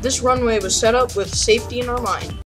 This runway was set up with safety in our mind.